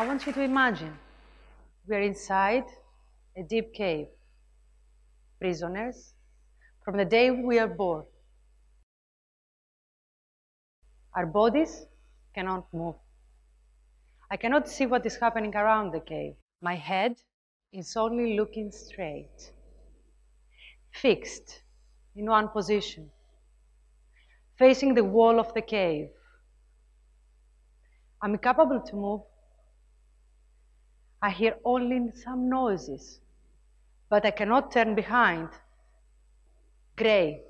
I want you to imagine we're inside a deep cave, prisoners from the day we are born. Our bodies cannot move. I cannot see what is happening around the cave. My head is only looking straight, fixed in one position, facing the wall of the cave. I'm incapable to move. I hear only some noises, but I cannot turn behind. Gray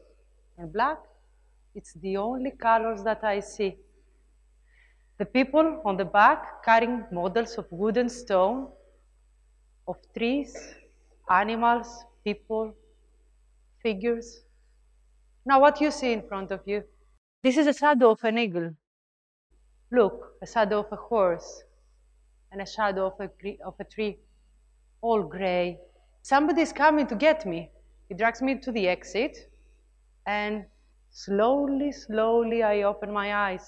and black, it's the only colors that I see. The people on the back carrying models of wood and stone, of trees, animals, people, figures. Now what you see in front of you? This is a shadow of an eagle. Look, a shadow of a horse and a shadow of a, of a tree, all gray. Somebody is coming to get me. He drags me to the exit and slowly, slowly I open my eyes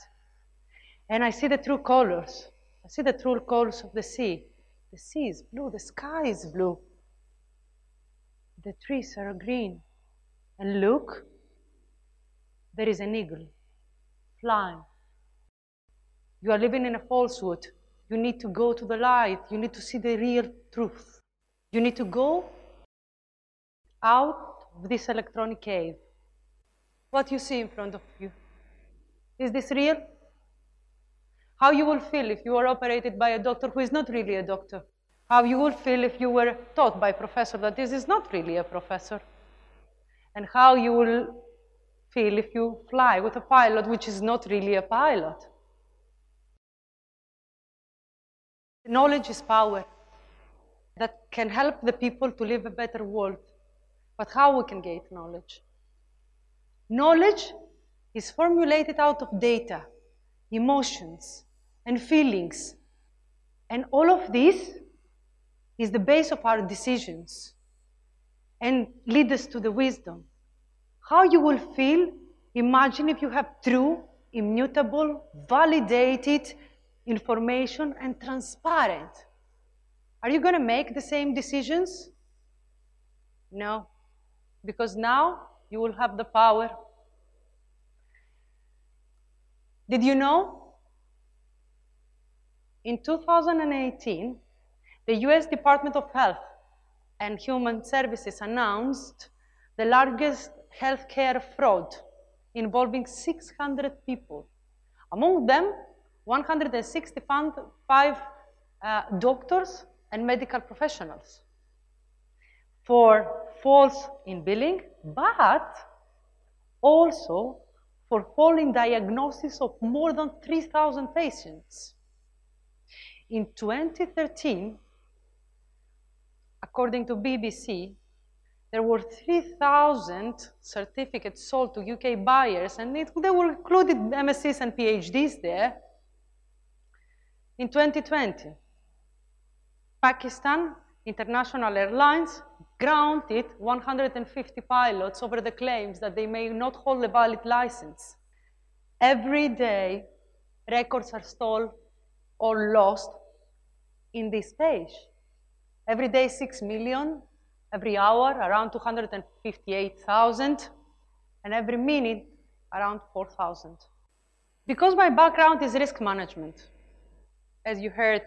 and I see the true colors. I see the true colors of the sea. The sea is blue, the sky is blue. The trees are green. And look, there is an eagle flying. You are living in a falsehood. You need to go to the light. You need to see the real truth. You need to go out of this electronic cave. What you see in front of you. Is this real? How you will feel if you are operated by a doctor who is not really a doctor. How you will feel if you were taught by a professor that this is not really a professor. And how you will feel if you fly with a pilot which is not really a pilot. Knowledge is power that can help the people to live a better world. But how we can get knowledge? Knowledge is formulated out of data, emotions, and feelings. And all of this is the base of our decisions and lead us to the wisdom. How you will feel, imagine if you have true, immutable, validated information and transparent. Are you going to make the same decisions? No, because now you will have the power. Did you know in 2018, the US Department of Health and Human Services announced the largest healthcare fraud involving 600 people. Among them, 165 uh, doctors and medical professionals for false in billing, but also for falling diagnosis of more than 3,000 patients. In 2013, according to BBC, there were 3,000 certificates sold to UK buyers, and it, they were included MSCs and PhDs there. In 2020, Pakistan International Airlines grounded 150 pilots over the claims that they may not hold a valid license. Every day, records are stolen or lost in this page. Every day, 6 million. Every hour, around 258,000. And every minute, around 4,000. Because my background is risk management, as you heard,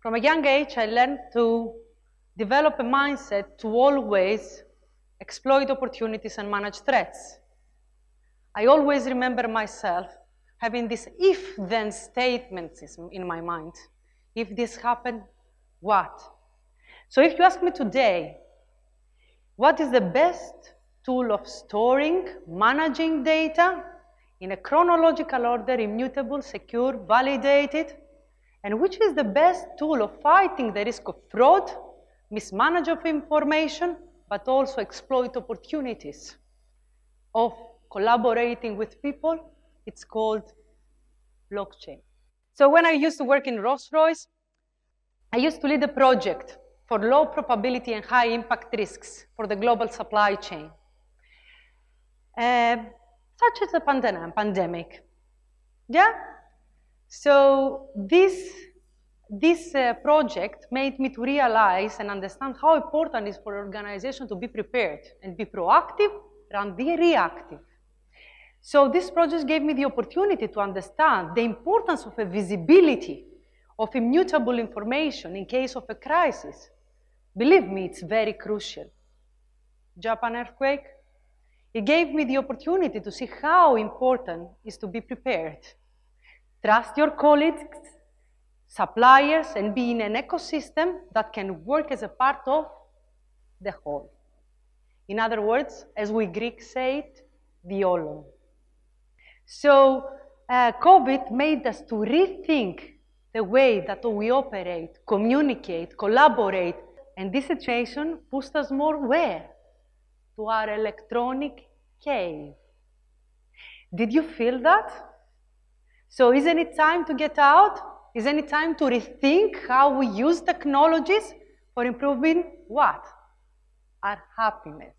from a young age, I learned to develop a mindset to always exploit opportunities and manage threats. I always remember myself having these if-then statements in my mind. If this happened, what? So if you ask me today, what is the best tool of storing, managing data in a chronological order, immutable, secure, validated, and which is the best tool of fighting the risk of fraud, mismanage of information, but also exploit opportunities of collaborating with people, it's called blockchain. So when I used to work in Rolls-Royce, I used to lead a project for low probability and high impact risks for the global supply chain, uh, such as a pandemic. Yeah? So this this uh, project made me to realize and understand how important it is for organization to be prepared and be proactive rather than reactive. So this project gave me the opportunity to understand the importance of a visibility of immutable information in case of a crisis. Believe me, it's very crucial. Japan earthquake, it gave me the opportunity to see how important is to be prepared. Trust your colleagues, suppliers, and be in an ecosystem that can work as a part of the whole. In other words, as we Greeks say it, the olon. So uh, COVID made us to rethink the way that we operate, communicate, collaborate, and this situation pushed us more where? To our electronic cave. Did you feel that? So isn't it time to get out? Isn't it time to rethink how we use technologies for improving what? Our happiness.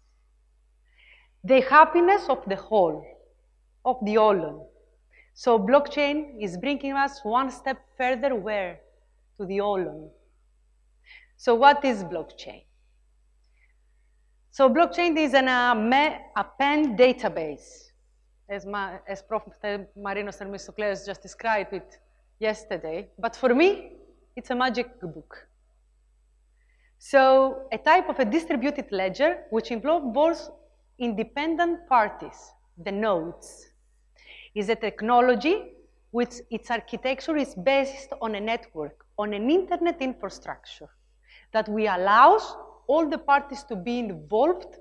The happiness of the whole, of the olon. So blockchain is bringing us one step further where? To the olon. So what is blockchain? So blockchain is an uh, append database, as, my, as Prof. Marinos Themistocleous just described it yesterday. But for me, it's a magic book. So a type of a distributed ledger which involves independent parties, the nodes is a technology which its architecture is based on a network, on an internet infrastructure that we allows all the parties to be involved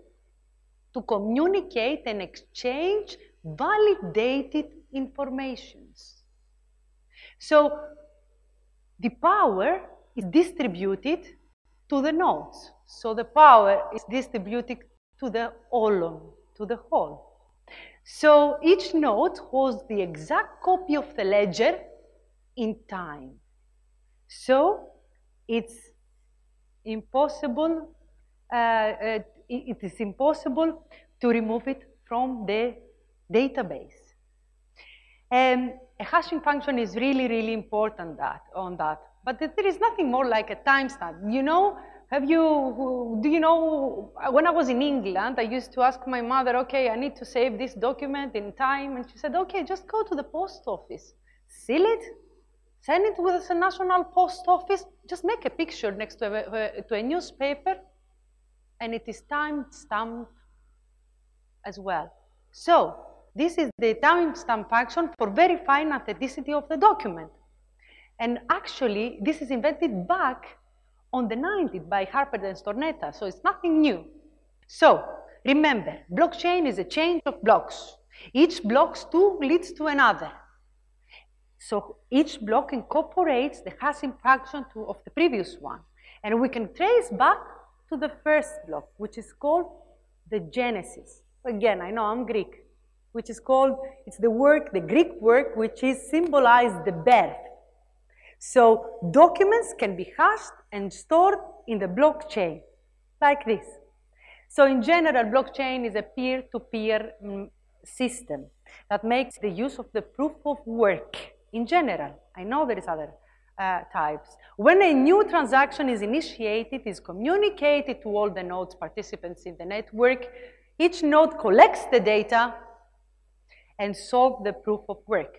to communicate and exchange validated informations. So the power is distributed to the nodes. So the power is distributed to the olon, to the whole. So each node holds the exact copy of the ledger in time. So it's impossible, uh, uh, it is impossible to remove it from the database. A hashing function is really, really important that, on that. But there is nothing more like a timestamp. You know, have you, do you know, when I was in England, I used to ask my mother, okay, I need to save this document in time. And she said, okay, just go to the post office, seal it, send it with the national post office, just make a picture next to a, to a newspaper, and it is time-stamped as well. So, this is the timestamp function for verifying authenticity of the document. And actually, this is invented back on the 90s by Haber and Stornetta, so it's nothing new. So remember, blockchain is a chain of blocks. Each block two leads to another. So each block incorporates the hashing function to, of the previous one. And we can trace back to the first block, which is called the genesis. Again, I know I'm Greek, which is called, it's the work, the Greek work, which is symbolized the birth. So documents can be hashed and stored in the blockchain, like this. So in general, blockchain is a peer-to-peer -peer, mm, system that makes the use of the proof of work in general. I know there is other uh, types. When a new transaction is initiated, is communicated to all the nodes participants in the network, each node collects the data and solve the proof of work.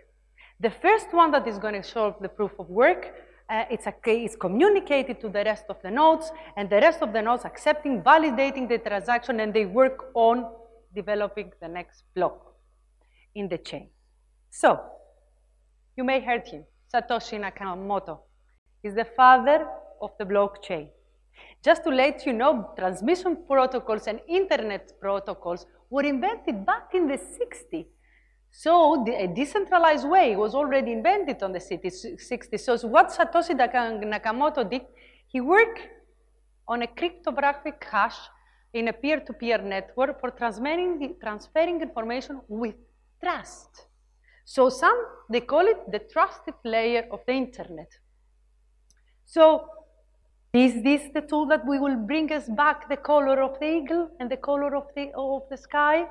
The first one that is going to solve the proof of work, uh, it's, a, it's communicated to the rest of the nodes, and the rest of the nodes accepting, validating the transaction, and they work on developing the next block in the chain. So, you may heard him, Satoshi Nakamoto is the father of the blockchain. Just to let you know, transmission protocols and internet protocols were invented back in the 60s so the, a decentralized way was already invented on the 60s. So what Satoshi Nakamoto did, he worked on a cryptographic hash in a peer-to-peer -peer network for transferring, transferring information with trust. So some, they call it the trusted layer of the internet. So is this the tool that we will bring us back the color of the eagle and the color of the, of the sky?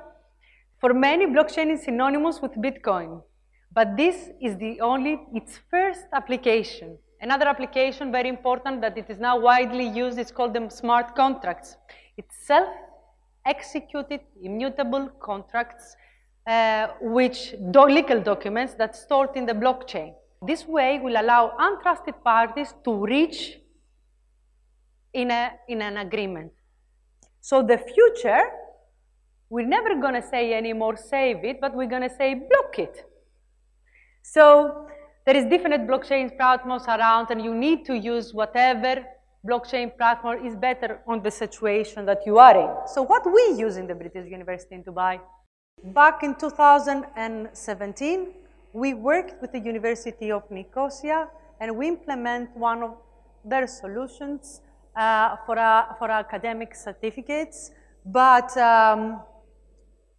For many, blockchain is synonymous with Bitcoin, but this is the only, its first application, Another application, very important, that it is now widely used, is called the smart contracts. It's self-executed, immutable contracts, uh, which do legal documents that stored in the blockchain. This way will allow untrusted parties to reach in, a, in an agreement. So the future, we're never going to say anymore save it, but we're going to say block it. So there is different blockchain platforms around, and you need to use whatever blockchain platform is better on the situation that you are in. So what we use in the British University in Dubai? Back in 2017, we worked with the University of Nicosia and we implement one of their solutions uh, for, uh, for academic certificates. But um,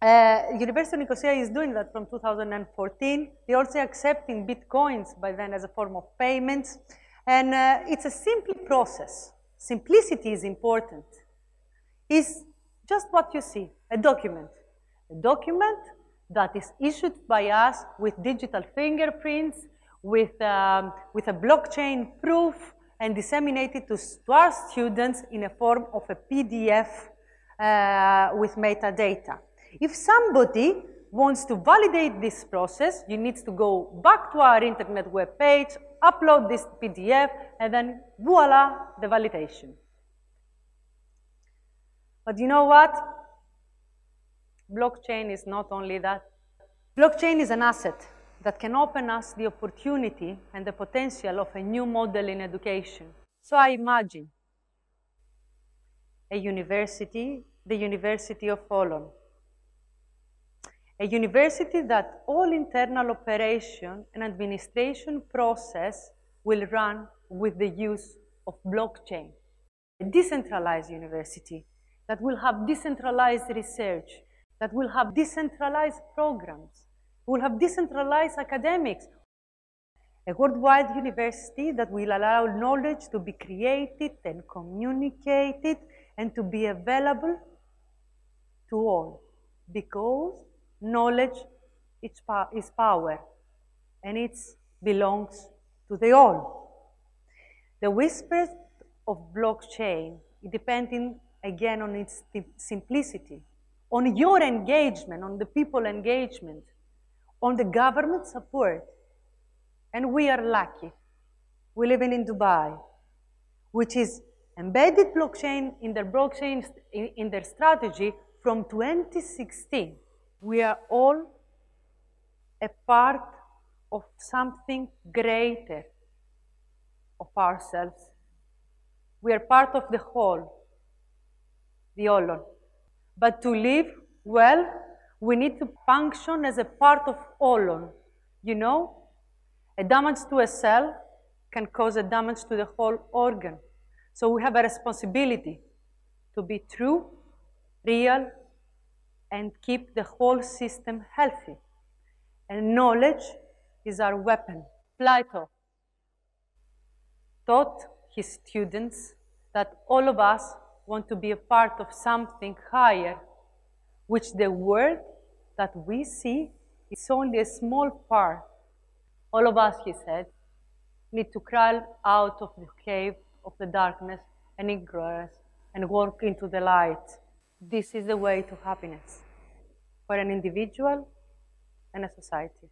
uh, University of Nicosia is doing that from 2014. They're also accepting bitcoins by then as a form of payment. And uh, it's a simple process. Simplicity is important. It's just what you see, a document. A document that is issued by us with digital fingerprints, with, um, with a blockchain proof, and disseminated to, to our students in a form of a PDF uh, with metadata. If somebody wants to validate this process, you need to go back to our internet web page, upload this PDF, and then voila, the validation. But you know what? Blockchain is not only that. Blockchain is an asset that can open us the opportunity and the potential of a new model in education. So I imagine a university, the University of Olon, a university that all internal operation and administration process will run with the use of blockchain. A decentralized university that will have decentralized research, that will have decentralized programs, will have decentralized academics. A worldwide university that will allow knowledge to be created and communicated and to be available to all because knowledge is power and it belongs to the all. The whispers of blockchain, depending again on its simplicity, on your engagement, on the people engagement, on the government support. And we are lucky. We live in Dubai, which is embedded blockchain in their blockchain in, in their strategy from 2016. We are all a part of something greater of ourselves. We are part of the whole, the Olon. But to live well, we need to function as a part of Olon. You know, a damage to a cell can cause a damage to the whole organ. So we have a responsibility to be true, real, and keep the whole system healthy. And knowledge is our weapon. Plato taught his students that all of us want to be a part of something higher, which the world that we see is only a small part. All of us, he said, need to crawl out of the cave of the darkness and ignorance and walk into the light. This is the way to happiness for an individual and a society.